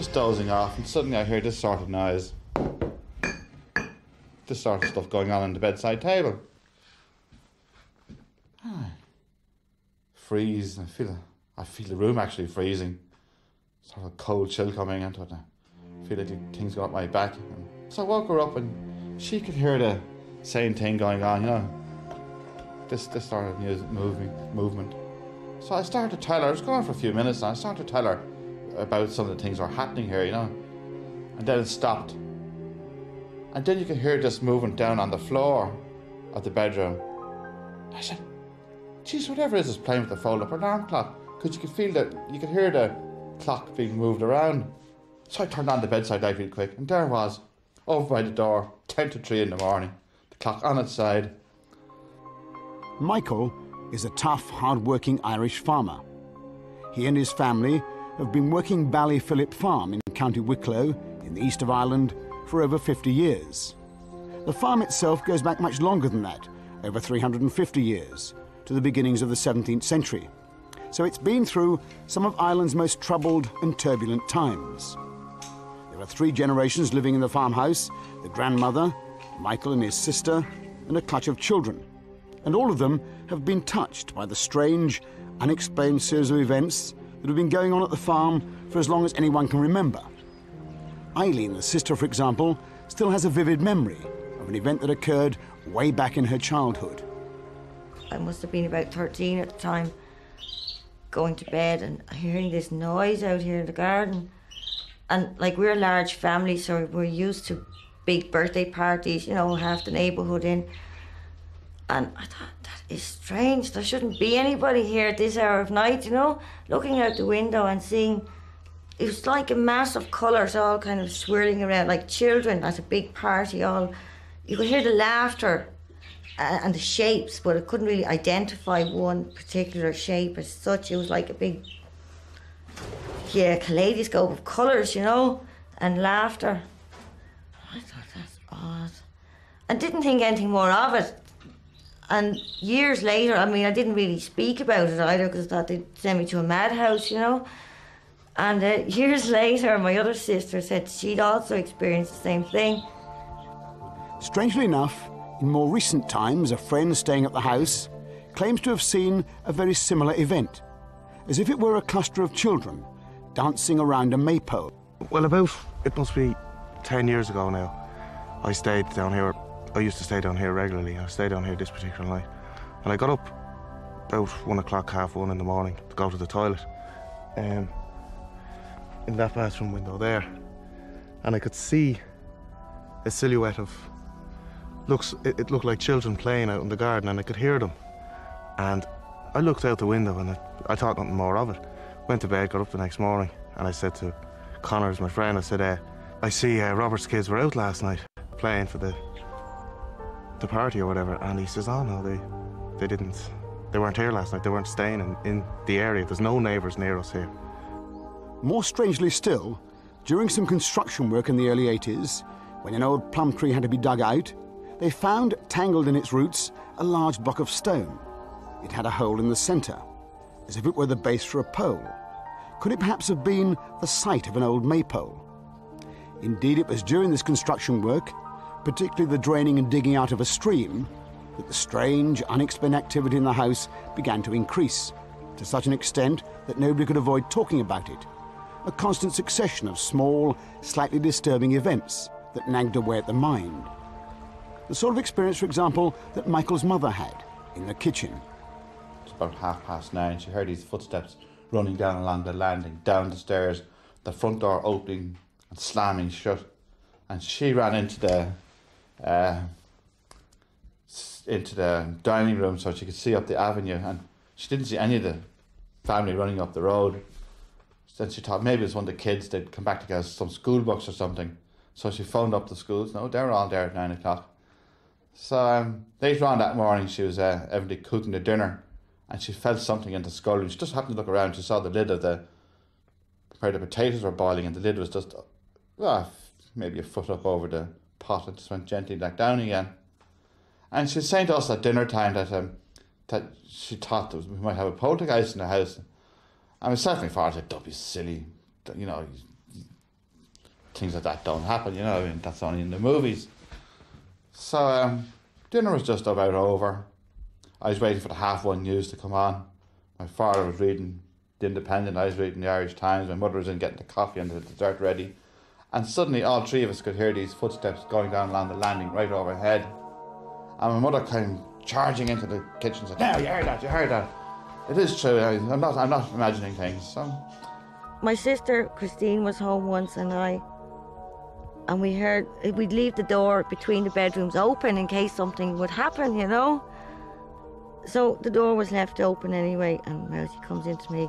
just dozing off, and suddenly I hear this sort of noise. This sort of stuff going on on the bedside table. Ah. Freeze, I feel, I feel the room actually freezing. Sort of a cold chill coming into it now. I feel like things got my back. So I woke her up and she could hear the same thing going on, you know. This this sort of music moving movement. So I started to tell her, I was going for a few minutes and I started to tell her about some of the things that are happening here, you know. And then it stopped. And then you could hear this movement down on the floor of the bedroom. I said, geez, whatever it is is playing with the fold up alarm clock. Because you could feel that, you could hear the clock being moved around. So I turned on the bedside light real quick, and there it was, over by the door, 10 to 3 in the morning, the clock on its side. Michael is a tough, hard-working Irish farmer. He and his family have been working Ballyphilip Farm in County Wicklow, in the east of Ireland, for over 50 years. The farm itself goes back much longer than that, over 350 years, to the beginnings of the 17th century. So it's been through some of Ireland's most troubled and turbulent times. There are three generations living in the farmhouse the grandmother, Michael and his sister, and a clutch of children. And all of them have been touched by the strange, unexplained series of events that have been going on at the farm for as long as anyone can remember. Eileen, the sister, for example, still has a vivid memory of an event that occurred way back in her childhood. I must have been about 13 at the time, going to bed and hearing this noise out here in the garden. And like we're a large family, so we're used to big birthday parties, you know, half the neighbourhood in. And I thought, that is strange. There shouldn't be anybody here at this hour of night, you know? Looking out the window and seeing it was like a mass of colours all kind of swirling around, like children at a big party. All you could hear the laughter uh, and the shapes, but I couldn't really identify one particular shape as such. It was like a big, yeah, kaleidoscope of colours, you know, and laughter. I thought that's odd, and didn't think anything more of it. And years later, I mean, I didn't really speak about it either because I thought they'd send me to a madhouse, you know. And uh, years later, my other sister said she'd also experienced the same thing. Strangely enough, in more recent times, a friend staying at the house claims to have seen a very similar event, as if it were a cluster of children dancing around a maypole. Well, about, it must be 10 years ago now, I stayed down here. I used to stay down here regularly. I stayed down here this particular night. And I got up about one o'clock, half one in the morning to go to the toilet. Um, in that bathroom window there. And I could see a silhouette of looks it, it, looked like children playing out in the garden and I could hear them. And I looked out the window and I, I thought nothing more of it. Went to bed, got up the next morning, and I said to Connors, my friend, I said, uh, I see uh, Robert's kids were out last night playing for the the party or whatever. And he says, Oh no, they they didn't they weren't here last night, they weren't staying in, in the area. There's no neighbours near us here. More strangely still, during some construction work in the early 80s, when an old plum tree had to be dug out, they found, tangled in its roots, a large block of stone. It had a hole in the centre, as if it were the base for a pole. Could it perhaps have been the site of an old maypole? Indeed, it was during this construction work, particularly the draining and digging out of a stream, that the strange, unexplained activity in the house began to increase, to such an extent that nobody could avoid talking about it. A constant succession of small, slightly disturbing events that nagged away at the mind. The sort of experience, for example, that Michael's mother had in the kitchen. It's about half past nine. She heard these footsteps running down along the landing, down the stairs, the front door opening and slamming shut. And she ran into the uh, into the dining room so she could see up the avenue, and she didn't see any of the family running up the road. Then she thought maybe it was one of the kids. They'd come back to get some school books or something. So she phoned up the schools. No, they're all there at nine o'clock. So um, later on that morning, she was uh, evidently cooking the dinner, and she felt something in the scullery. She just happened to look around. She saw the lid of the where the potatoes were boiling, and the lid was just well, maybe a foot up over the pot, just went gently back down again. And she was saying to us at dinner time that um, that she thought that we might have a poltergeist in the house. And myself and my father said, "Don't be silly, you know." things like that don't happen, you know. I mean, that's only in the movies. So um, dinner was just about over. I was waiting for the half one news to come on. My father was reading the Independent. I was reading the Irish Times. My mother was in getting the coffee and the dessert ready. And suddenly, all three of us could hear these footsteps going down along the landing right overhead. And my mother came charging into the kitchen and said, "Now you heard that? You heard that? It is true. I, I'm not. I'm not imagining things." So My sister Christine was home once, and I, and we heard we'd leave the door between the bedrooms open in case something would happen, you know. So the door was left open anyway, and Rosie comes into me.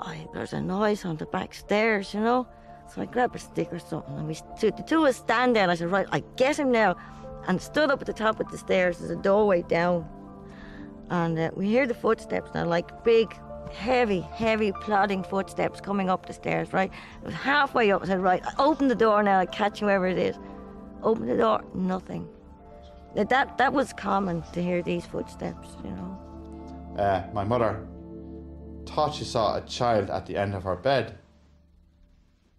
I there's a noise on the back stairs, you know. So I grab a stick or something, and we two, the two of us stand there. And I said, right, I get him now, and stood up at the top of the stairs. There's a doorway down, and uh, we hear the footsteps now, like big, heavy, heavy, plodding footsteps coming up the stairs. Right, it was halfway up. I said, right, open the door now. I catch whoever it is. Open the door. Nothing. That that, that was common to hear these footsteps, you know. uh, my mother thought she saw a child at the end of her bed.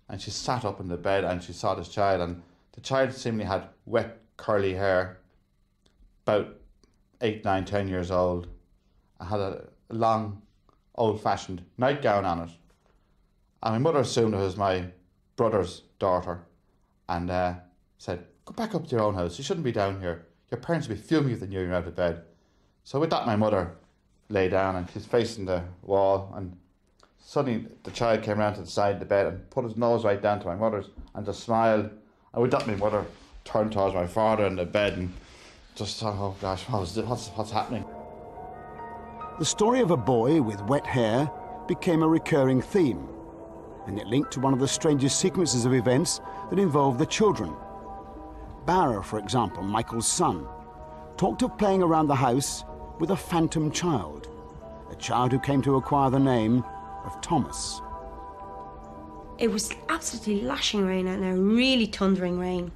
And she sat up in the bed and she saw this child, and the child seemingly had wet, curly hair, about eight, nine, ten years old, and had a long, old fashioned nightgown on it. And my mother assumed it was my brother's daughter and uh, said, Go back up to your own house. You shouldn't be down here. Your parents will be fuming if they knew you're out of bed. So with that, my mother lay down and she's facing the wall and suddenly the child came round to the side of the bed and put his nose right down to my mother's and just smiled. And with that, my mother turned towards my father in the bed and just thought, oh gosh, what was this? What's, what's happening? The story of a boy with wet hair became a recurring theme, and it linked to one of the strangest sequences of events that involved the children. Barra, for example, Michael's son, talked of playing around the house with a phantom child, a child who came to acquire the name of Thomas. It was absolutely lashing rain and a really thundering rain.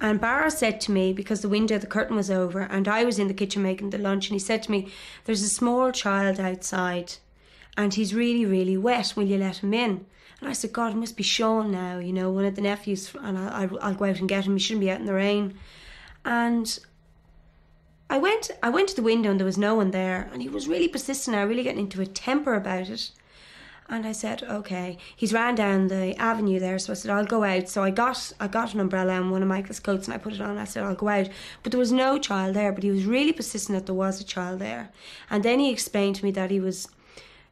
And Barra said to me, because the window, the curtain was over, and I was in the kitchen making the lunch, and he said to me, There's a small child outside, and he's really, really wet. Will you let him in? And I said, God, it must be Sean now, you know, one of the nephews, and I'll, I'll, go out and get him. He shouldn't be out in the rain. And I went, I went to the window, and there was no one there, and he was really persistent. I really getting into a temper about it. And I said, okay. He's ran down the avenue there, so I said, I'll go out. So I got I got an umbrella and one of Michael's coats and I put it on. I said, I'll go out. But there was no child there, but he was really persistent that there was a child there. And then he explained to me that he was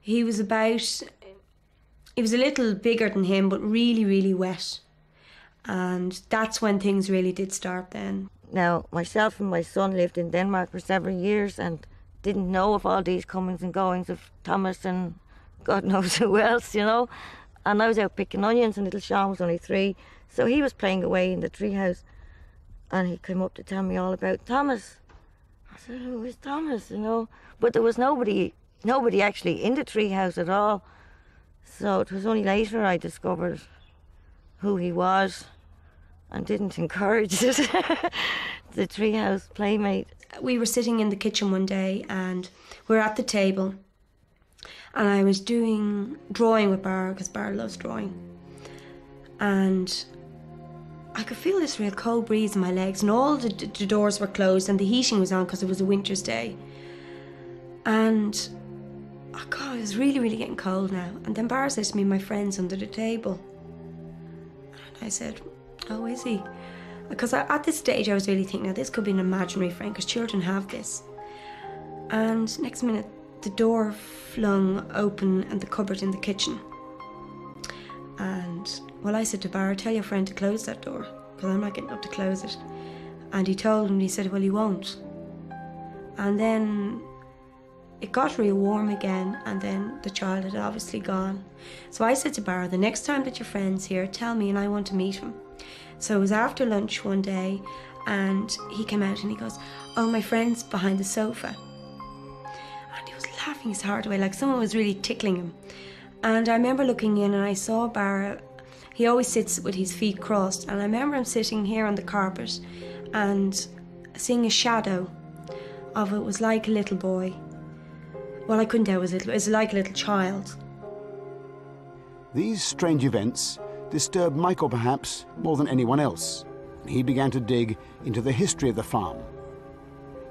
he was about he was a little bigger than him, but really, really wet. And that's when things really did start then. Now, myself and my son lived in Denmark for several years and didn't know of all these comings and goings of Thomas and God knows who else, you know. And I was out picking onions, and little Sean was only three, so he was playing away in the treehouse. And he came up to tell me all about Thomas. I said, "Who is Thomas?" You know, but there was nobody, nobody actually in the treehouse at all. So it was only later I discovered who he was, and didn't encourage it. the treehouse playmate. we were sitting in the kitchen one day and we're at the table and I was doing drawing with Bar because Bar loves drawing. And I could feel this real cold breeze in my legs and all the, the doors were closed and the heating was on because it was a winter's day. And oh God it was really really getting cold now. And then Bar says to me my friend's under the table. And I said oh is he? Because at this stage I was really thinking, now this could be an imaginary friend because children have this. And next minute, the door flung open and the cupboard in the kitchen. And well, I said to Barra, tell your friend to close that door because I'm not getting up to close it. And he told him, he said, well, he won't. And then it got real warm again, and then the child had obviously gone. So I said to Barra, the next time that your friend's here, tell me and I want to meet him. So it was after lunch one day, and he came out and he goes, Oh, my friend's behind the sofa. Laughing his heart away, like someone was really tickling him. And I remember looking in and I saw Barra. He always sits with his feet crossed, and I remember him sitting here on the carpet and seeing a shadow of it was like a little boy. Well, I couldn't tell it was, little, it was like a little child. These strange events disturbed Michael perhaps more than anyone else, he began to dig into the history of the farm.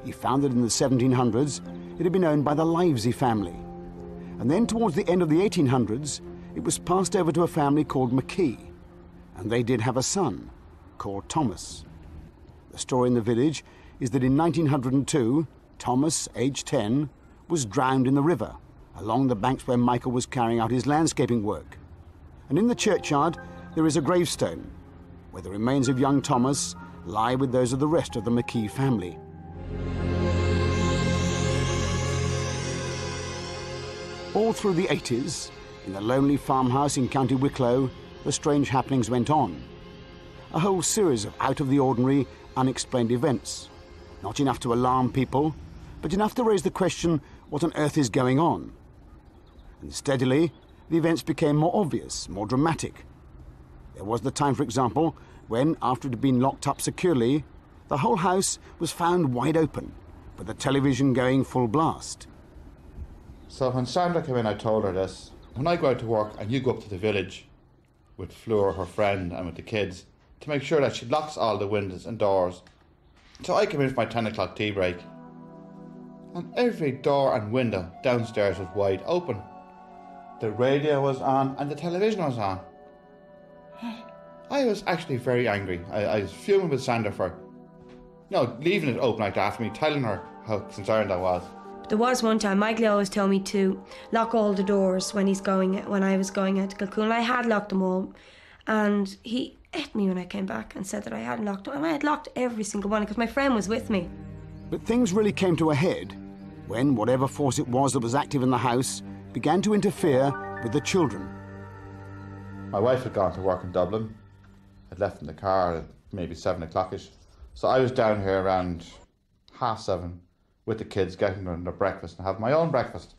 He found that in the 1700s it had been owned by the Livesey family, and then towards the end of the 1800s it was passed over to a family called McKee, and they did have a son called Thomas. The story in the village is that in 1902, Thomas, aged 10, was drowned in the river along the banks where Michael was carrying out his landscaping work. And in the churchyard, there is a gravestone where the remains of young Thomas lie with those of the rest of the McKee family. All through the 80s, in the lonely farmhouse in County Wicklow, the strange happenings went on. A whole series of out of the ordinary, unexplained events. Not enough to alarm people, but enough to raise the question what on earth is going on? And steadily, the events became more obvious, more dramatic. There was the time, for example, when, after it had been locked up securely, the whole house was found wide open, with the television going full blast. So when Sandra came in, I told her this. When I go out to work and you go up to the village with Fleur, her friend, and with the kids, to make sure that she locks all the windows and doors. So I came in for my 10 o'clock tea break. And every door and window downstairs was wide open. The radio was on and the television was on. I was actually very angry. I, I was fuming with Sandra for, you know, leaving it open like that after me, telling her how concerned I was. There was one time Michael always told me to lock all the doors when he's going when I was going out to Kilcoon. I had locked them all, and he hit me when I came back and said that I hadn't locked them. And I had locked every single one because my friend was with me. But things really came to a head when whatever force it was that was active in the house began to interfere with the children. My wife had gone to work in Dublin. I'd left in the car at maybe seven o'clockish. So I was down here around half seven with the kids getting them their breakfast and have my own breakfast.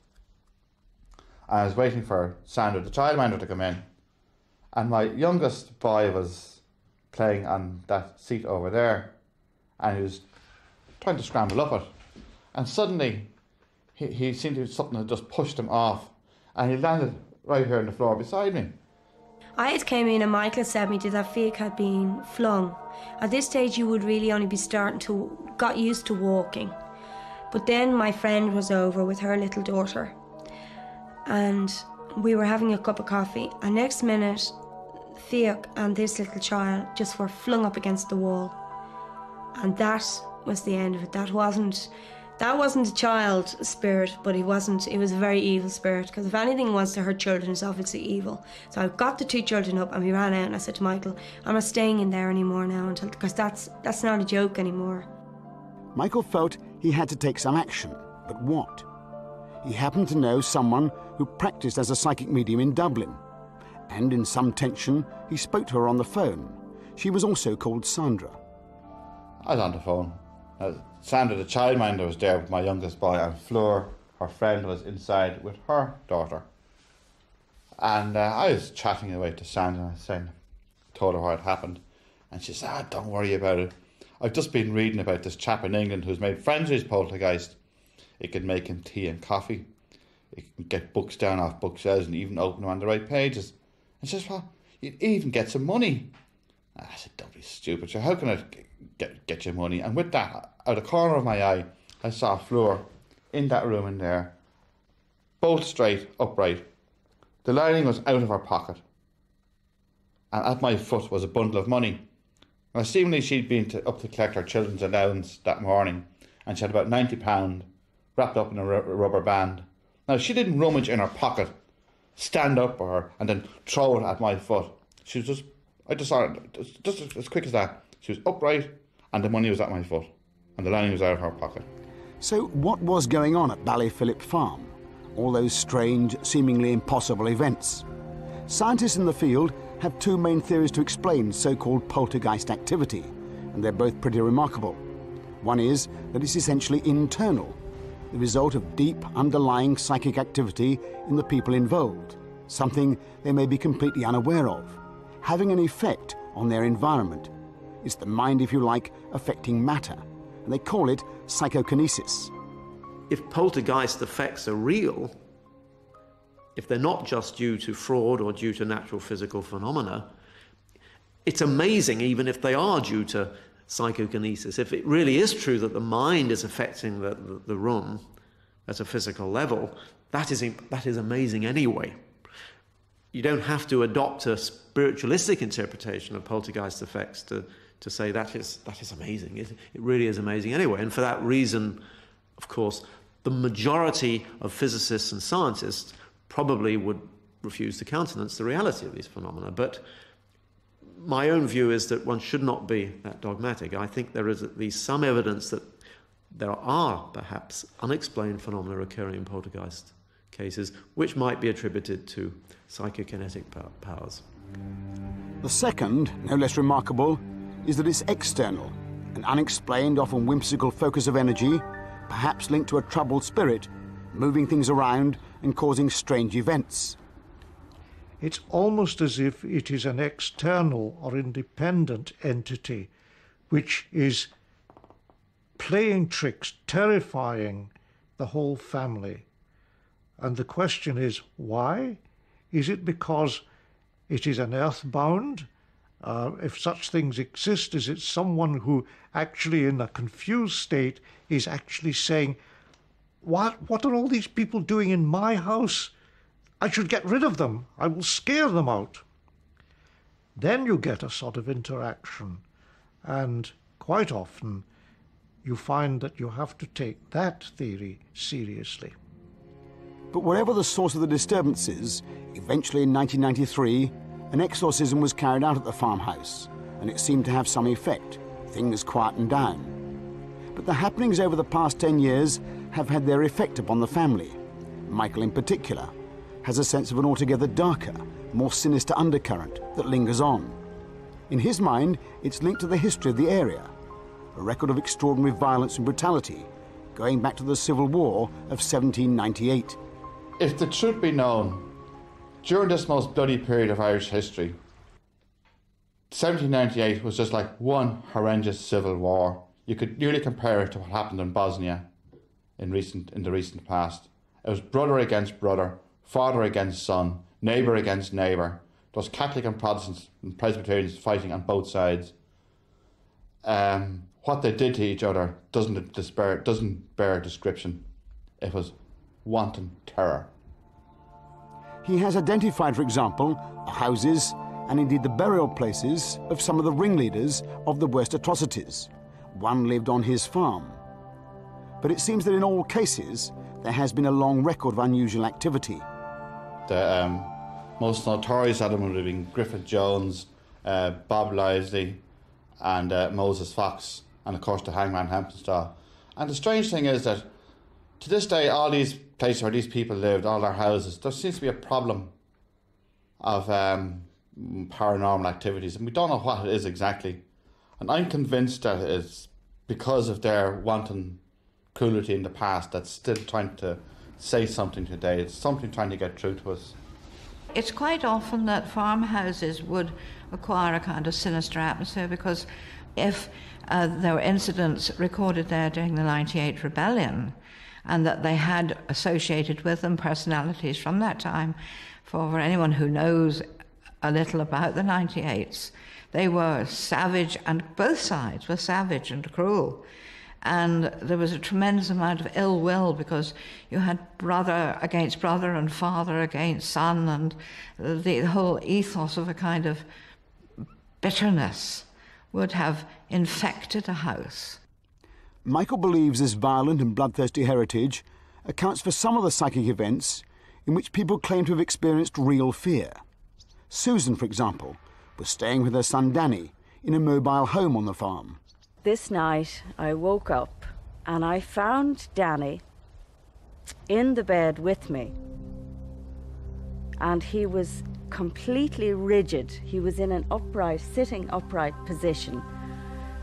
I was waiting for Sandra, the childminder, to come in. And my youngest boy was playing on that seat over there and he was trying to scramble up it. And suddenly he, he seemed to something that just pushed him off and he landed right here on the floor beside me. I had came in and Michael said me that fake had been flung. At this stage you would really only be starting to got used to walking. But then my friend was over with her little daughter and we were having a cup of coffee and next minute Theoc and this little child just were flung up against the wall. And that was the end of it. That wasn't that wasn't a child spirit, but he wasn't. It was a very evil spirit because if anything wants to hurt children, it's obviously evil. So I got the two children up and we ran out, and I said to Michael, "I'm not staying in there anymore now until because that's that's not a joke anymore." Michael felt he had to take some action, but what? He happened to know someone who practiced as a psychic medium in Dublin, and in some tension, he spoke to her on the phone. She was also called Sandra. I was on the phone. Uh, Sandra, the childminder, was there with my youngest boy, and Fleur, her friend, was inside with her daughter. And uh, I was chatting away to Sandra, saying, told her how it happened, and she said, ah, "Don't worry about it. I've just been reading about this chap in England who's made friends with his poltergeist. It can make him tea and coffee. It can get books down off bookshelves and even open them on the right pages. And she says, well, you'd even get some money. I said, don't be stupid. So how can I get, get you money? And with that, out of the corner of my eye, I saw Fleur in that room in there, bolt straight, upright. The lining was out of her pocket. And at my foot was a bundle of money. Now, seemingly she'd been to, up to collect her children's allowance that morning, and she had about £90 wrapped up in a rubber band. Now, she didn't rummage in her pocket, stand up for her, and then throw it at my foot. She was just, I just saw just, just as quick as that. She was upright, and the money was at my foot, and the was out of pocket. So, what was going on at Ballyphilip Farm? All those strange, seemingly impossible events. Scientists in the field have two main theories to explain so called poltergeist activity, and they're both pretty remarkable. One is that it's essentially internal, the result of deep underlying psychic activity in the people involved, something they may be completely unaware of, having an effect on their environment. It's the mind, if you like, affecting matter, and they call it psychokinesis. If poltergeist effects are real, if they're not just due to fraud or due to natural physical phenomena, it's amazing, even if they are due to psychokinesis. If it really is true that the mind is affecting the, the, the room at a physical level, that is, that is amazing anyway. You don't have to adopt a spiritualistic interpretation of poltergeist effects to, to say that is, that is amazing. It, it really is amazing anyway. And for that reason, of course, the majority of physicists and scientists probably would refuse to countenance the reality of these phenomena. But my own view is that one should not be that dogmatic. I think there is at least some evidence that there are perhaps unexplained phenomena occurring in poltergeist cases, which might be attributed to psychokinetic powers. The second, no less remarkable, is that it's external, an unexplained, often whimsical focus of energy, perhaps linked to a troubled spirit, moving things around and causing strange events. It's almost as if it is an external or independent entity which is playing tricks, terrifying the whole family. And the question is why? Is it because it is an earthbound? Uh, if such things exist, is it someone who actually, in a confused state, is actually saying, What, what are all these people doing in my house? I should get rid of them. I will scare them out. Then you get a sort of interaction, and quite often you find that you have to take that theory seriously. But whatever the source of the disturbances, eventually in 1993, an exorcism was carried out at the farmhouse, and it seemed to have some effect. Things quietened down. But the happenings over the past 10 years have had their effect upon the family, Michael in particular has a sense of an altogether darker, more sinister undercurrent that lingers on. In his mind, it's linked to the history of the area, a record of extraordinary violence and brutality, going back to the Civil War of 1798. If the truth be known, during this most bloody period of Irish history, 1798 was just like one horrendous civil war. You could nearly compare it to what happened in Bosnia in recent in the recent past. It was brother against brother, father against son, neighbour against neighbour. Was Catholic and Protestants and Presbyterians fighting on both sides. Um, what they did to each other doesn't despair, doesn't bear description. It was wanton terror. He has identified, for example, the houses and indeed the burial places of some of the ringleaders of the worst atrocities. One lived on his farm. But it seems that in all cases, there has been a long record of unusual activity. The um, most notorious of them would have been Griffith Jones, uh, Bob Livesey, and uh, Moses Fox, and of course the hangman Hempinstall. And the strange thing is that to this day, all these places where these people lived, all their houses, there seems to be a problem of um, paranormal activities, and we don't know what it is exactly. And I'm convinced that it's because of their wanton cruelty in the past that's still trying to say something today. It's something trying to get through to us. It's quite often that farmhouses would acquire a kind of sinister atmosphere because if uh, there were incidents recorded there during the 98 rebellion and that they had associated with them personalities from that time, for anyone who knows a little about the 98s, they were savage and both sides were savage and cruel and there was a tremendous amount of ill will because you had brother against brother and father against son, and the, whole ethos of a kind of bitterness would have infected a house. Michael believes this violent and bloodthirsty heritage accounts for some of the psychic events in which people claim to have experienced real fear. Susan, for example, was staying with her son Danny in a mobile home on the farm. This night I woke up and I found Danny in the bed with me. And he was completely rigid. He was in an upright, sitting upright position.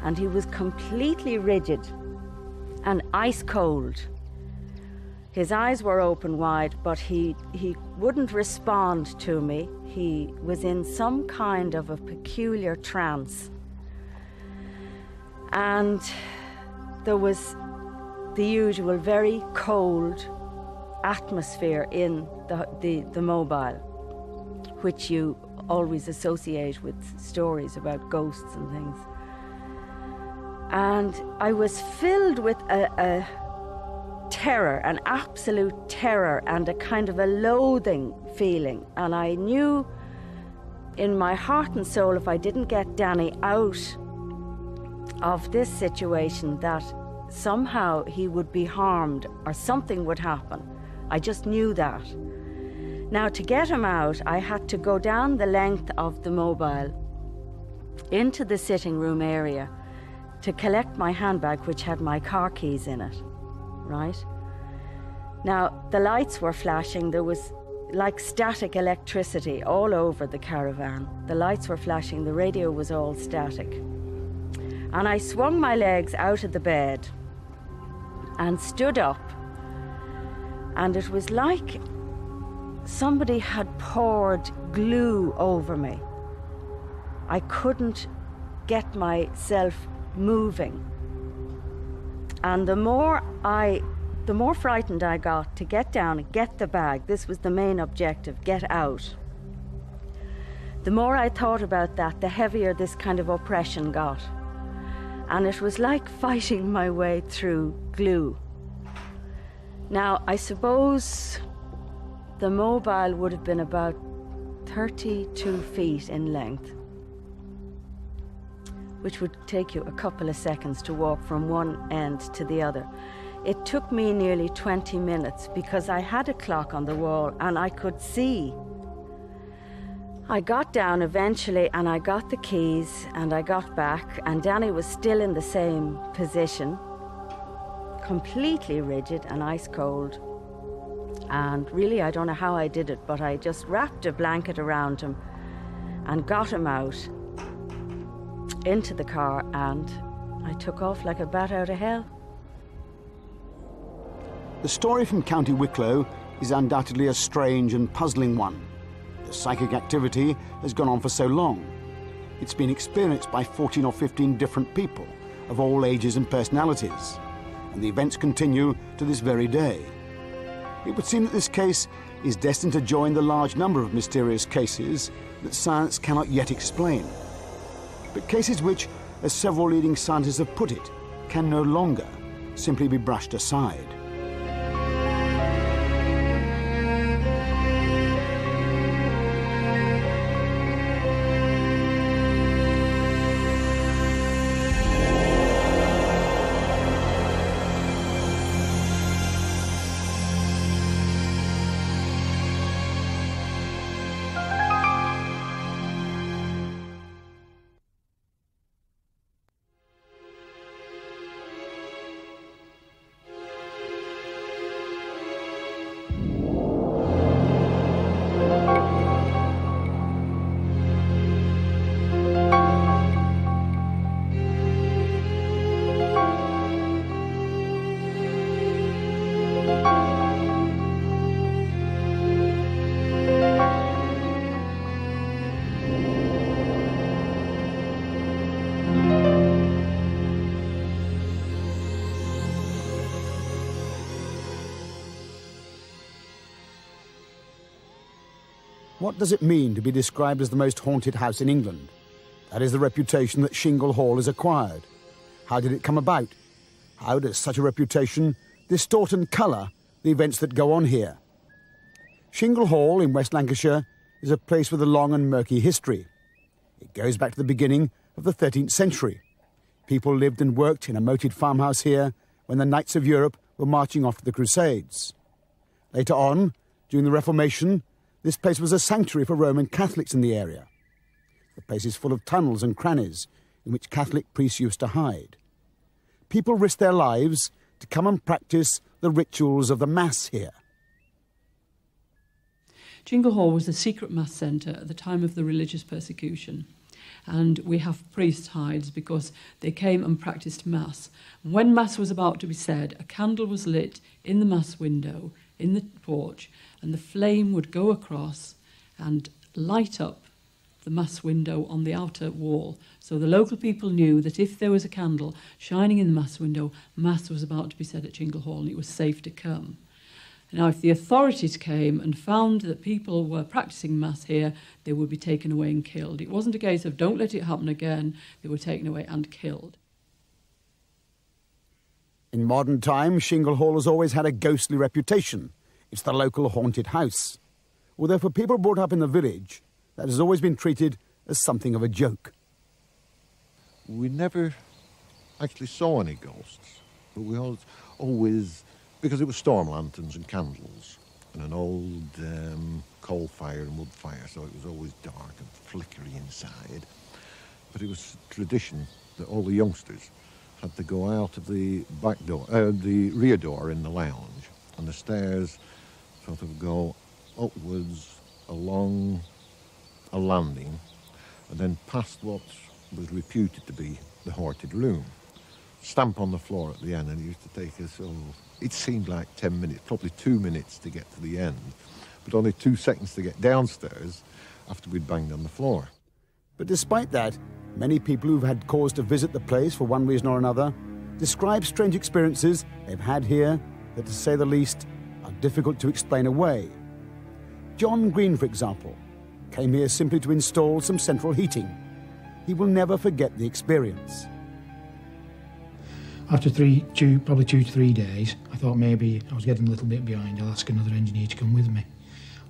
And he was completely rigid and ice cold. His eyes were open wide, but he, he wouldn't respond to me. He was in some kind of a peculiar trance. And there was the usual very cold atmosphere in the, the, the mobile, which you always associate with stories about ghosts and things. And I was filled with a, a terror, an absolute terror, and a kind of a loathing feeling. And I knew in my heart and soul if I didn't get Danny out of this situation that somehow he would be harmed or something would happen. I just knew that. Now, to get him out, I had to go down the length of the mobile into the sitting room area to collect my handbag, which had my car keys in it, right? Now, the lights were flashing. There was like static electricity all over the caravan. The lights were flashing, the radio was all static. And I swung my legs out of the bed and stood up. And it was like somebody had poured glue over me. I couldn't get myself moving. And the more I the more frightened I got to get down and get the bag, this was the main objective get out. The more I thought about that, the heavier this kind of oppression got. And it was like fighting my way through glue. Now, I suppose the mobile would have been about 32 feet in length, which would take you a couple of seconds to walk from one end to the other. It took me nearly 20 minutes because I had a clock on the wall and I could see. I got down eventually and I got the keys and I got back, and Danny was still in the same position, completely rigid and ice cold. And really, I don't know how I did it, but I just wrapped a blanket around him and got him out into the car, and I took off like a bat out of hell. The story from County Wicklow is undoubtedly a strange and puzzling one. The psychic activity has gone on for so long. It's been experienced by 14 or 15 different people of all ages and personalities, and the events continue to this very day. It would seem that this case is destined to join the large number of mysterious cases that science cannot yet explain. But cases which, as several leading scientists have put it, can no longer simply be brushed aside. What does it mean to be described as the most haunted house in England? That is the reputation that Chingle Hall has acquired. How did it come about? How does such a reputation distort and colour the events that go on here? Chingle Hall in West Lancashire is a place with a long and murky history. It goes back to the beginning of the 13th century. People lived and worked in a moated farmhouse here when the Knights of Europe were marching off to the Crusades. Later on, during the Reformation, this place was a sanctuary for Roman Catholics in the area. The place is full of tunnels and crannies in which Catholic priests used to hide. People risked their lives to come and practice the rituals of the Mass here. Chingle Hall was a secret mass centre at the time of the religious persecution. And we have priest hides because they came and practiced Mass. When Mass was about to be said, a candle was lit in the Mass window in the porch, and the flame would go across and light up the mass window on the outer wall. So the local people knew that if there was a candle shining in the mass window, mass was about to be said at Chingle Hall and it was safe to come. Now, if the authorities came and found that people were practicing mass here, they would be taken away and killed. It wasn't a case of don't let it happen again, they were taken away and killed. In modern times, Chingle Hall has always had a ghostly reputation. It's the local haunted house. Although for people brought up in the village, that has always been treated as something of a joke. We never actually saw any ghosts, but we always, always because it was storm lanterns and candles and an old um, coal fire and wood fire, so it was always dark and flickery inside. But it was tradition that all the youngsters had to go out of the back door, uh, the rear door in the lounge, and the stairs sort of go upwards along a landing, and then past what was reputed to be the haunted room. Stamp on the floor at the end, and it used to take us, oh, it seemed like 10 minutes, probably two minutes to get to the end, but only two seconds to get downstairs after we'd banged on the floor. But despite that, many people who've had cause to visit the place for one reason or another describe strange experiences they've had here that, to say the least, are difficult to explain away. John Green, for example, came here simply to install some central heating. He will never forget the experience. After three, two, probably two to three days, I thought maybe I was getting a little bit behind. I'll ask another engineer to come with me.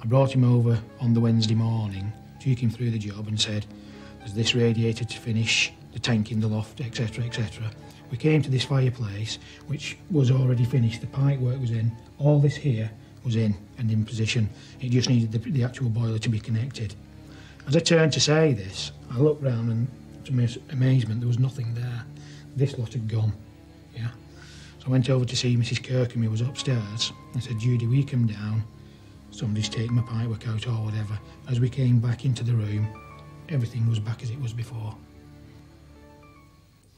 I brought him over on the Wednesday morning, took him through the job and said, this radiator to finish, the tank in the loft, etc., etc. We came to this fireplace, which was already finished. The pipe work was in. All this here was in and in position. It just needed the, the actual boiler to be connected. As I turned to say this, I looked round and to my amazement, there was nothing there. This lot had gone. Yeah. So I went over to see Mrs. Kirkham, who was upstairs. I said, Judy, we come down? Somebody's taken my pipework out or whatever. As we came back into the room, everything was back as it was before.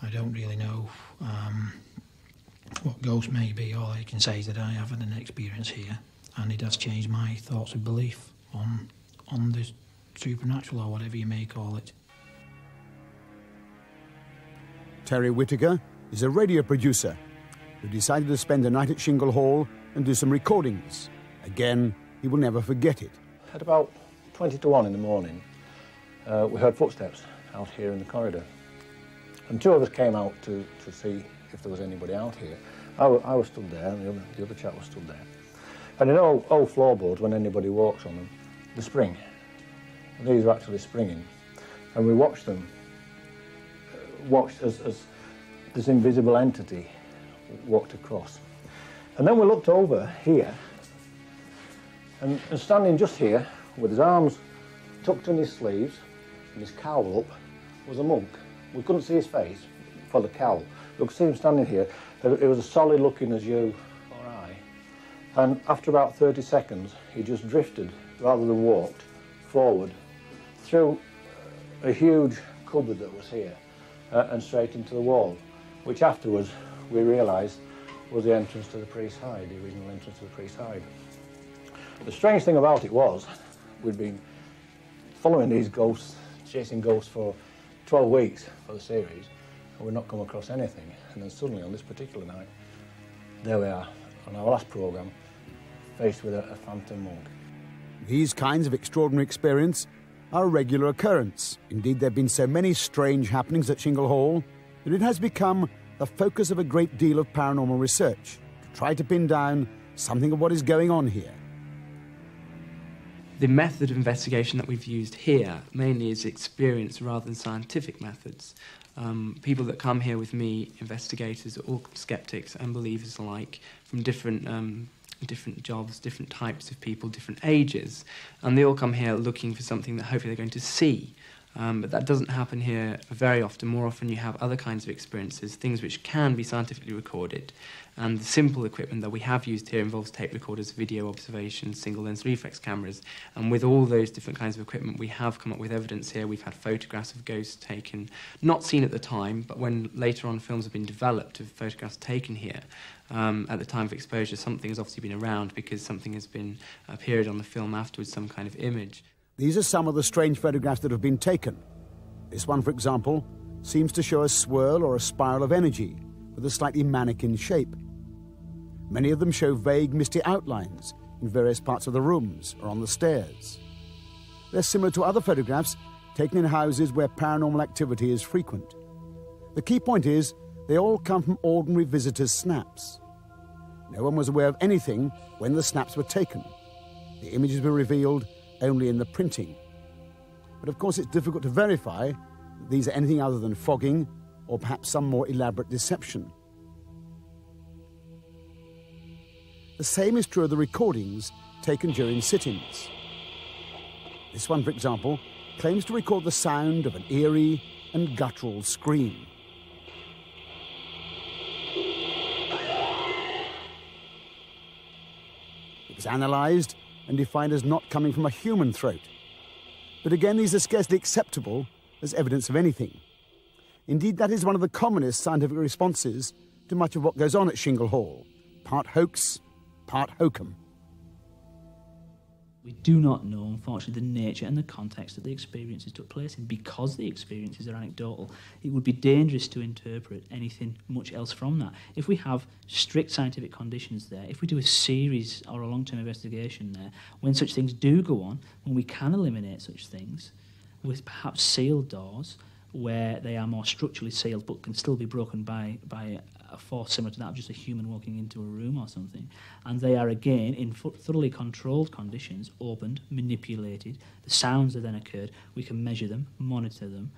I don't really know um, what ghost may be. All I can say is that I have had an experience here, and it has changed my thoughts and belief on on the supernatural or whatever you may call it. Terry Whittaker is a radio producer who decided to spend a night at Chingle Hall and do some recordings. Again, he will never forget it. At about 20 to 1 in the morning, uh, we heard footsteps out here in the corridor. And two of us came out to, to see if there was anybody out here. I, I was stood there, and the other, the other chap was stood there. And in old, old floorboards, when anybody walks on them, they spring. And these are actually springing. And we watched them, uh, watched as, as this invisible entity walked across. And then we looked over here, and, and standing just here, with his arms tucked in his sleeves, and his cowl up, was a monk. We couldn't see his face for the cowl. We could see him standing here. It was as solid looking as you or I. And after about 30 seconds, he just drifted, rather than walked, forward through a huge cupboard that was here uh, and straight into the wall, which afterwards we realised was the entrance to the priest's hide, the original entrance to the priest's hide. The strange thing about it was we'd been following these ghosts, chasing ghosts for 12 weeks for the series, and we'd not come across anything. And then suddenly on this particular night, there we are, on our last programme, faced with a, a phantom monk. These kinds of extraordinary experience are a regular occurrence. Indeed, there have been so many strange happenings at Chingle Hall that it has become the focus of a great deal of paranormal research to try to pin down something of what is going on here. The method of investigation that we've used here mainly is experience rather than scientific methods. Um, people that come here with me, investigators, all skeptics and believers alike from different um, different jobs, different types of people, different ages, and they all come here looking for something that hopefully they're going to see. Um, but that doesn't happen here very often. More often, you have other kinds of experiences, things which can be scientifically recorded. And the simple equipment that we have used here involves tape recorders, video observations, single lens reflex cameras. And with all those different kinds of equipment, we have come up with evidence here. We've had photographs of ghosts taken, not seen at the time, but when later on films have been developed of photographs taken here. Um, at the time of exposure, something has obviously been around because something has been appeared on the film afterwards, some kind of image. These are some of the strange photographs that have been taken. This one, for example, seems to show a swirl or a spiral of energy with a slightly mannequin shape. Many of them show vague, misty outlines in various parts of the rooms or on the stairs. They're similar to other photographs taken in houses where paranormal activity is frequent. The key point is they all come from ordinary visitors' snaps. No one was aware of anything when the snaps were taken. The images were revealed only in the printing. But of course, it's difficult to verify that these are anything other than fogging or perhaps some more elaborate deception. The same is true of the recordings taken during sittings. This one, for example, claims to record the sound of an eerie and guttural scream. It was analysed and defined as not coming from a human throat. But again, these are scarcely acceptable as evidence of anything. Indeed, that is one of the commonest scientific responses to much of what goes on at Chingle Hall part hoax, part hokum. We do not know, unfortunately, the nature and the context that the experiences took place in. Because the experiences are anecdotal, it would be dangerous to interpret anything much else from that. If we have strict scientific conditions there, if we do a series or a long term investigation there, when such things do go on, when we can eliminate such things with perhaps sealed doors where they are more structurally sealed but can still be broken by, by a force similar to that of just a human walking into a room or something. And they are again in thoroughly controlled conditions, opened, manipulated. The sounds that then occurred, we can measure them, monitor them,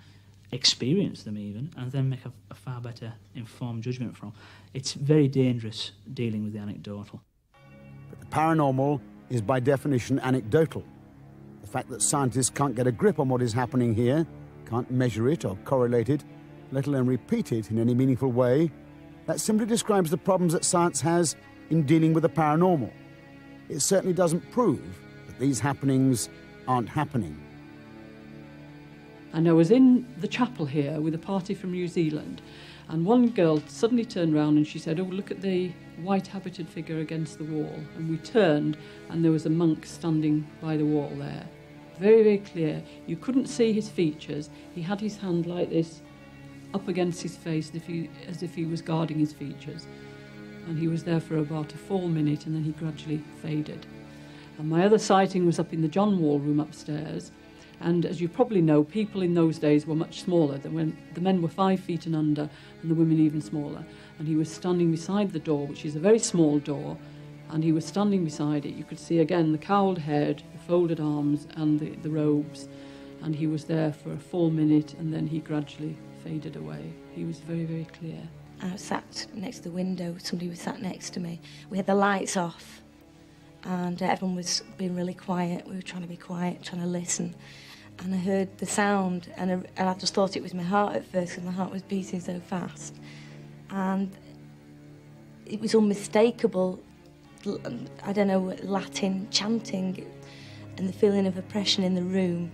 experience them even, and then make a, a far better informed judgment from. It's very dangerous dealing with the anecdotal. But the paranormal is by definition anecdotal. The fact that scientists can't get a grip on what is happening here, can't measure it or correlate it, let alone repeat it in any meaningful way, that simply describes the problems that science has in dealing with the paranormal. It certainly doesn't prove that these happenings aren't happening. And I was in the chapel here with a party from New Zealand, and one girl suddenly turned round and she said, Oh, look at the white habited figure against the wall. And we turned, and there was a monk standing by the wall there. Very, very clear. You couldn't see his features. He had his hand like this up against his face as if, he, as if he was guarding his features. And he was there for about a full minute and then he gradually faded. And my other sighting was up in the John Wall room upstairs. And as you probably know, people in those days were much smaller. Than when the men were five feet and under, and the women even smaller. And he was standing beside the door, which is a very small door, and he was standing beside it. You could see again the cowled head, the folded arms, and the, the robes. And he was there for a full minute, and then he gradually faded away. He was very, very clear. I sat next to the window. Somebody was sat next to me. We had the lights off, and everyone was being really quiet. We were trying to be quiet, trying to listen. And I heard the sound, and I, and I just thought it was my heart at first, because my heart was beating so fast. And it was unmistakable. I don't know, Latin chanting, and the feeling of oppression in the room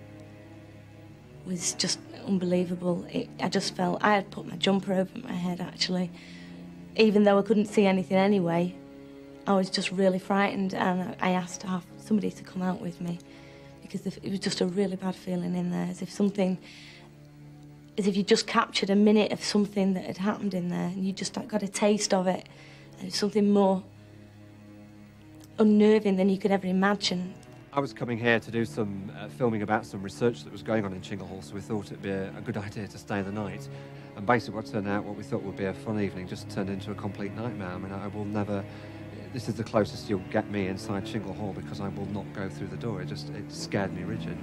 was just unbelievable. It, I just felt I had put my jumper over my head actually, even though I couldn't see anything anyway. I was just really frightened, and I asked to have somebody to come out with me because it was just a really bad feeling in there, as if something, as if you just captured a minute of something that had happened in there, and you just got a taste of it, and something more unnerving than you could ever imagine. I was coming here to do some uh, filming about some research that was going on in Chingle Hall, so we thought it'd be a, a, good idea to stay the night. And basically, what turned out, what we thought would be a fun evening, just turned into a complete nightmare. I mean, I will never. This is the closest you'll get me inside Chingle Hall because I will not go through the door. It just it scared me rigid.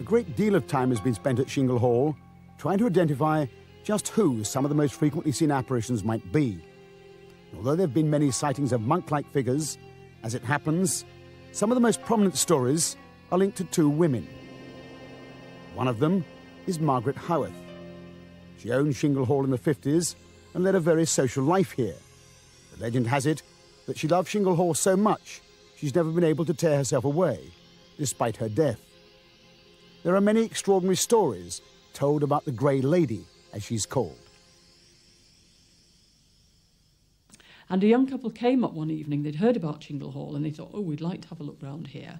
A great deal of time has been spent at Chingle Hall trying to identify just who some of the most frequently seen apparitions might be. Although there have been many sightings of monk like figures, as it happens, some of the most prominent stories are linked to two women. One of them is Margaret Howarth. She owned Chingle Hall in the 50s and led a very social life here. The legend has it that she loved Chingle Hall so much she's never been able to tear herself away, despite her death. There are many extraordinary stories told about the Grey Lady, as she's called. And a young couple came up one evening. They'd heard about Chingle Hall and they thought, oh, we'd like to have a look round here.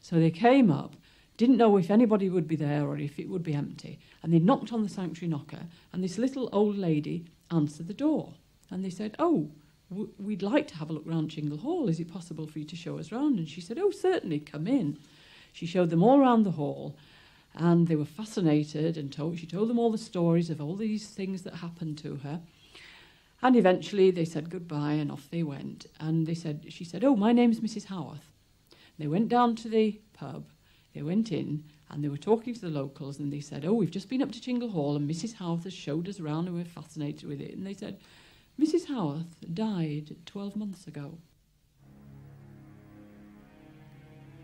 So they came up didn't know if anybody would be there or if it would be empty. And they knocked on the sanctuary knocker, and this little old lady answered the door. And they said, Oh, we'd like to have a look round Chingle Hall. Is it possible for you to show us round? And she said, Oh, certainly, come in. She showed them all round the hall, and they were fascinated and told, she told them all the stories of all these things that happened to her. And eventually they said goodbye and off they went. And they said, she said, Oh, my name's Mrs. Howarth. They went down to the pub they went in and they were talking to the locals and they said, Oh, we've just been up to Chingle Hall and Mrs. Howarth has showed us around and we're fascinated with it. And they said, Mrs. Howarth died 12 months ago.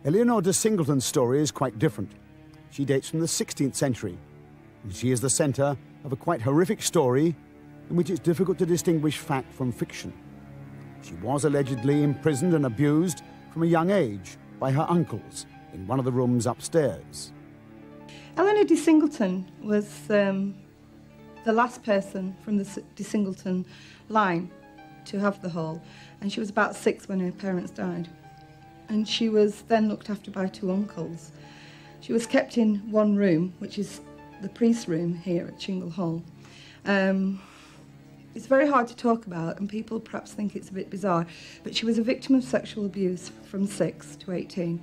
Eleanor de Singleton's story is quite different. She dates from the 16th century, and she is the centre of a quite horrific story in which it's difficult to distinguish fact from fiction. She was allegedly imprisoned and abused from a young age by her uncles in one of the rooms upstairs. Eleanor de Singleton was um, the last person from the de Singleton line to have the hall, and she was about six when her parents died. And she was then looked after by two uncles. She was kept in one room, which is the priest's room here at Chingle Hall. Um, it's very hard to talk about, and people perhaps think it's a bit bizarre, but she was a victim of sexual abuse from 6 to 18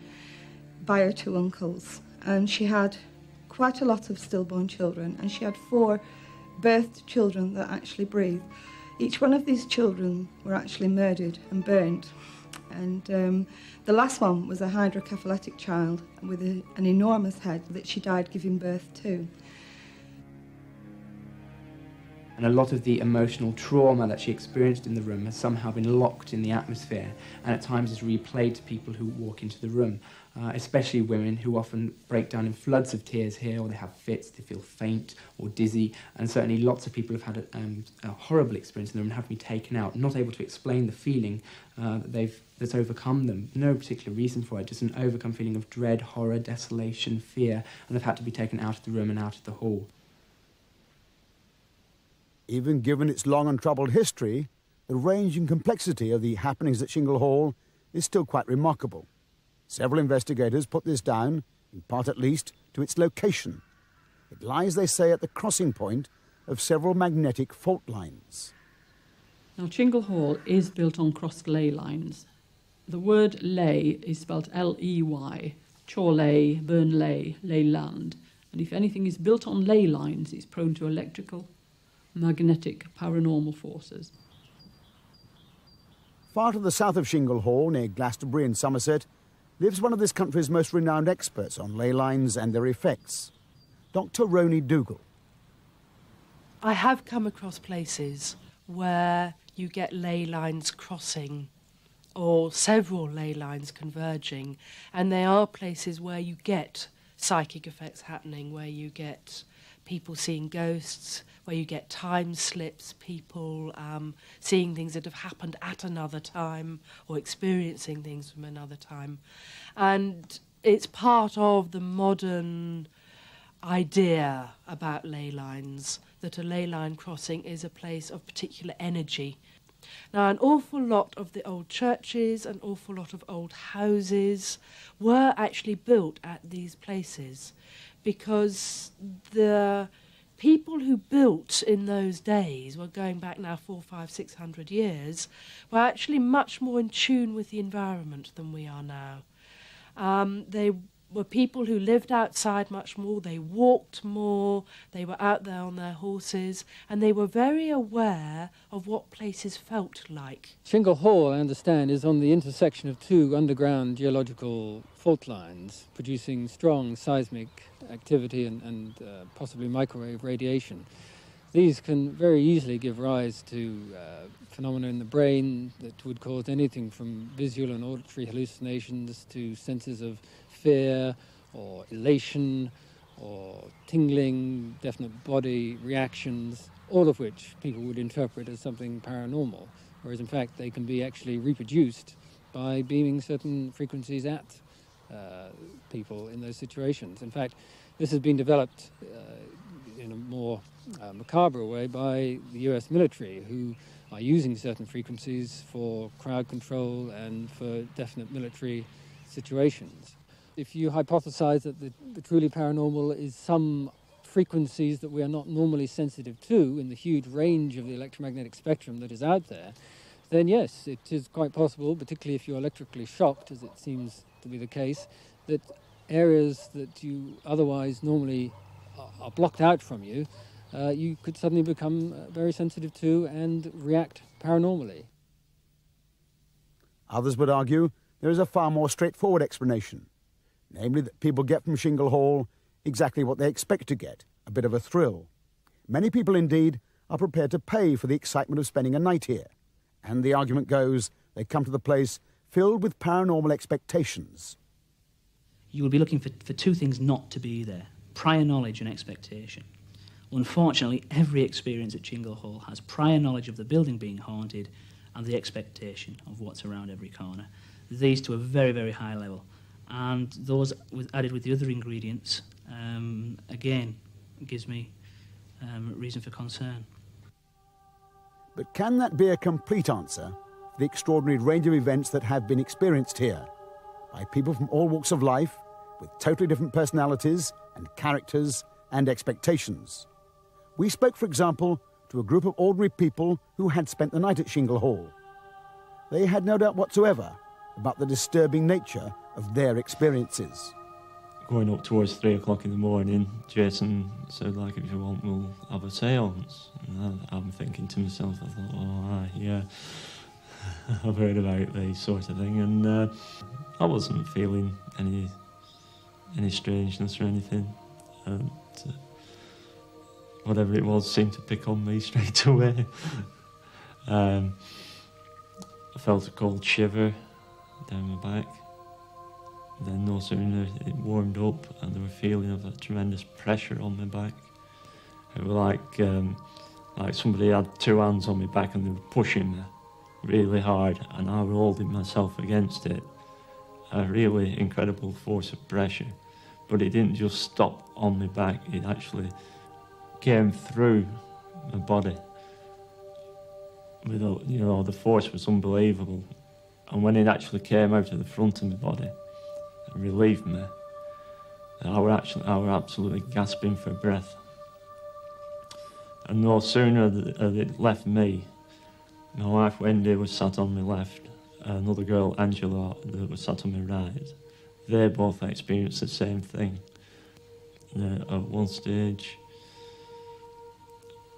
by her two uncles. And she had quite a lot of stillborn children, and she had four birthed children that actually breathed. Each one of these children were actually murdered and burned. And um, the last one was a hydrocephalic child with a, an enormous head that she died giving birth to. And a lot of the emotional trauma that she experienced in the room has somehow been locked in the atmosphere and at times is replayed to people who walk into the room uh, especially women who often break down in floods of tears here, or they have fits, they feel faint or dizzy, and certainly lots of people have had a, um, a horrible experience in the room and have been taken out, not able to explain the feeling uh, that they've that's overcome them. No particular reason for it, just an overcome feeling of dread, horror, desolation, fear, and they've had to be taken out of the room and out of the hall. Even given its long and troubled history, the range and complexity of the happenings at Chingle Hall is still quite remarkable. Several investigators put this down, in part at least, to its location. It lies, they say, at the crossing point of several magnetic fault lines. Now, Chingle Hall is built on crossed ley lines. The word ley is spelled L E Y, Chorley, Burnley, Leyland. And if anything is built on ley lines, it's prone to electrical, magnetic, paranormal forces. Far to the south of Chingle Hall, near Glastonbury in Somerset, lives one of this country's most renowned experts on ley lines and their effects, Dr. Roney-Dougal. I have come across places where you get ley lines crossing or several ley lines converging, and they are places where you get psychic effects happening, where you get people seeing ghosts, where you get time slips, people um, seeing things that have happened at another time or experiencing things from another time. And it's part of the modern idea about ley lines that a ley line crossing is a place of particular energy. Now, an awful lot of the old churches, an awful lot of old houses were actually built at these places because the people who built in those days, we're going back now four, five, six hundred years, were actually much more in tune with the environment than we are now. Um, they were people who lived outside much more, they walked more, they were out there on their horses, and they were very aware of what places felt like. Chingle Hall, I understand, is on the intersection of two underground geological fault lines, producing strong seismic activity and, and uh, possibly microwave radiation. These can very easily give rise to uh, phenomena in the brain that would cause anything from visual and auditory hallucinations to senses of fear or elation or tingling, definite body reactions, all of which people would interpret as something paranormal, whereas in fact they can be actually reproduced by beaming certain frequencies at uh, people in those situations. In fact, this has been developed uh, in a more uh, macabre way by the US military, who are using certain frequencies for crowd control and for definite military situations. If you hypothesize that the, the truly paranormal is some frequencies that we are not normally sensitive to in the huge range of the electromagnetic spectrum that is out there, then yes, it is quite possible, particularly if you're electrically shocked, as it seems to be the case, that areas that you otherwise normally are blocked out from you, uh, you could suddenly become uh, very sensitive to and react paranormally. Others would argue there is a far more straightforward explanation, namely that people get from Chingle Hall exactly what they expect to get a bit of a thrill. Many people, indeed, are prepared to pay for the excitement of spending a night here, and the argument goes they come to the place filled with paranormal expectations. You will be looking for, for two things not to be there prior knowledge and expectation. Unfortunately, every experience at Chingle Hall has prior knowledge of the building being haunted and the expectation of what's around every corner. These to a very, very high level. And those with, added with the other ingredients, um, again, gives me um, reason for concern. But can that be a complete answer for the extraordinary range of events that have been experienced here by people from all walks of life with totally different personalities and characters and expectations? We spoke, for example, to a group of ordinary people who had spent the night at Chingle Hall. They had no doubt whatsoever about the disturbing nature of their experiences. Going up towards three o'clock in the morning, Jason said, like, if you want, we'll have a seance. And I, am thinking to myself, I thought, oh, yeah, I've heard about this sort of thing. And uh, I wasn't feeling any any strangeness or anything. Um, whatever it was seemed to pick on me straight away. um, I felt a cold shiver down my back. Then no sooner it warmed up and there was a feeling of a tremendous pressure on my back. It was like um, like somebody had two hands on my back and they were pushing me really hard and I was holding myself against it. A really incredible force of pressure. But it didn't just stop on my back, it actually came through my body. You know, the force was unbelievable. And when it actually came out of the front of my body, relieved me. I was actually, I was absolutely gasping for breath. And no sooner had it left me, my wife Wendy was sat on my left, another girl Angela that was sat on my right. They both experienced the same thing. At one stage,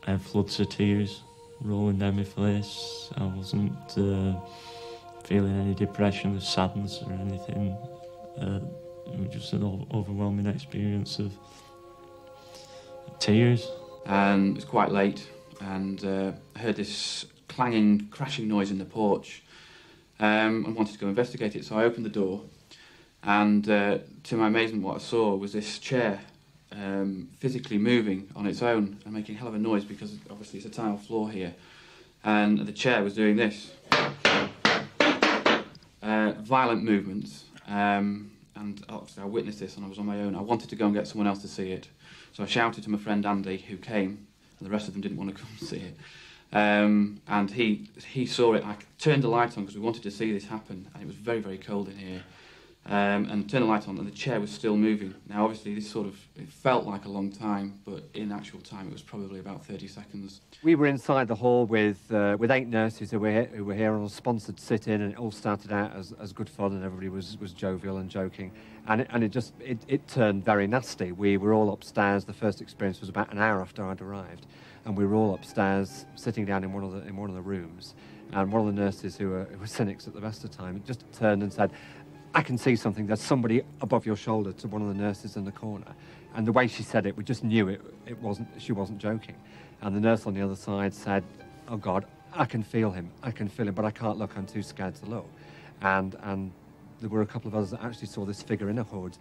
I had floods of tears rolling down my face. I wasn't uh, feeling any depression or sadness or anything. Uh, it was just an overwhelming experience of tears. And it was quite late, and uh, I heard this clanging, crashing noise in the porch um, and wanted to go investigate it. So I opened the door, and uh, to my amazement, what I saw was this chair um, physically moving on its own and making a hell of a noise because obviously it's a tile floor here. And the chair was doing this. Uh, violent movements. Um, and obviously I witnessed this and I was on my own. I wanted to go and get someone else to see it. So I shouted to my friend Andy, who came, and the rest of them didn't want to come see it. Um, and he, he saw it. I turned the light on because we wanted to see this happen, and it was very, very cold in here. Um, and turned the light on, and the chair was still moving. Now, obviously, this sort of it felt like a long time, but in actual time, it was probably about 30 seconds. We were inside the hall with uh, with eight nurses who were here, who were here on a sponsored sit-in, and it all started out as, as good fun, and everybody was, was jovial and joking, and it, and it just it, it turned very nasty. We were all upstairs. The first experience was about an hour after I'd arrived, and we were all upstairs sitting down in one of the in one of the rooms. And one of the nurses, who were, who were cynics at the best of the time, just turned and said, I can see something. There's somebody above your shoulder to one of the nurses in the corner. And the way she said it, we just knew it, it wasn't, she wasn't joking. And the nurse on the other side said, oh God, I can feel him. I can feel him, but I can't look. I'm too scared to look. And, and there were a couple of others that actually saw this figure in a hood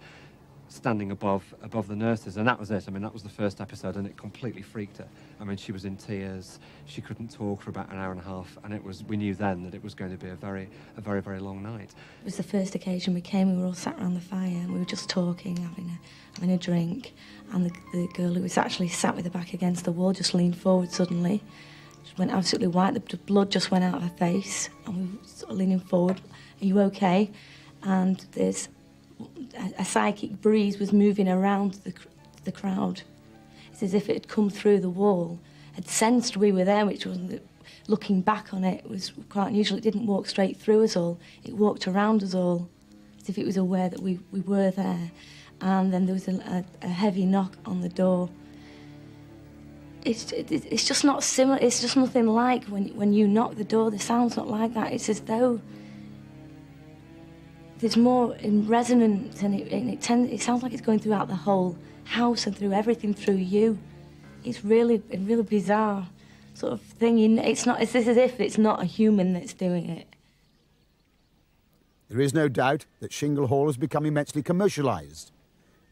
standing above above the nurses, and that was it. I mean, that was the first episode, and it completely freaked her. I mean, she was in tears. She couldn't talk for about an hour and a half, and it was. We knew then that it was going to be a very, a very, very long night. It was the first occasion we came. We were all sat around the fire, and we were just talking, having a having a drink, and the, the girl who was actually sat with her back against the wall just leaned forward suddenly. She went absolutely white. The blood just went out of her face, and we were sort of leaning forward. Are you okay? And there's a, a psychic breeze was moving around the, the crowd. It's as if it had come through the wall, had sensed we were there, which wasn't. Looking back on it was quite unusual. It didn't walk straight through us all. It walked around us all, as if it was aware that we, we were there. And then there was a, a, a heavy knock on the door. It's, it, it's just not similar. It's just nothing like when, when you knock the door. The sound's not like that. It's as though there's more in resonance, and it, it, tends, it sounds like it's going throughout the whole house and through everything through you. It's really, a really bizarre sort of thing. It's not. It's as if it's not a human that's doing it. There is no doubt that Chingle Hall has become immensely commercialised.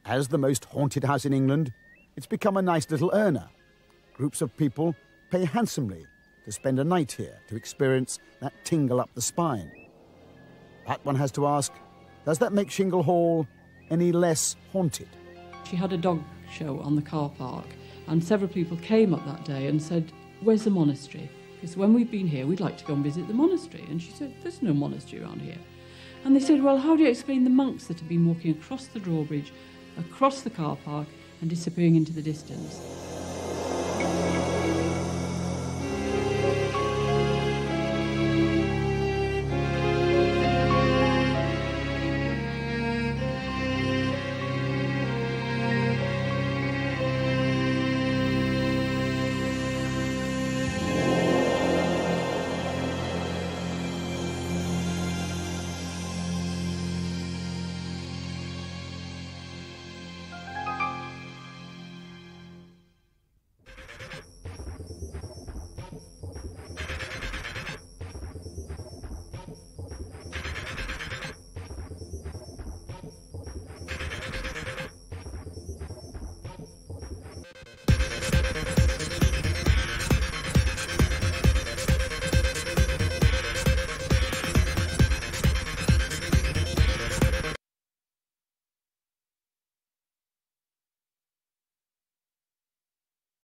As the most haunted house in England, it's become a nice little earner. Groups of people pay handsomely to spend a night here to experience that tingle up the spine. But one has to ask, does that make Chingle Hall any less haunted? She had a dog show on the car park, and several people came up that day and said, Where's the monastery? Because when we've been here, we'd like to go and visit the monastery. And she said, There's no monastery around here. And they said, Well, how do you explain the monks that have been walking across the drawbridge, across the car park, and disappearing into the distance?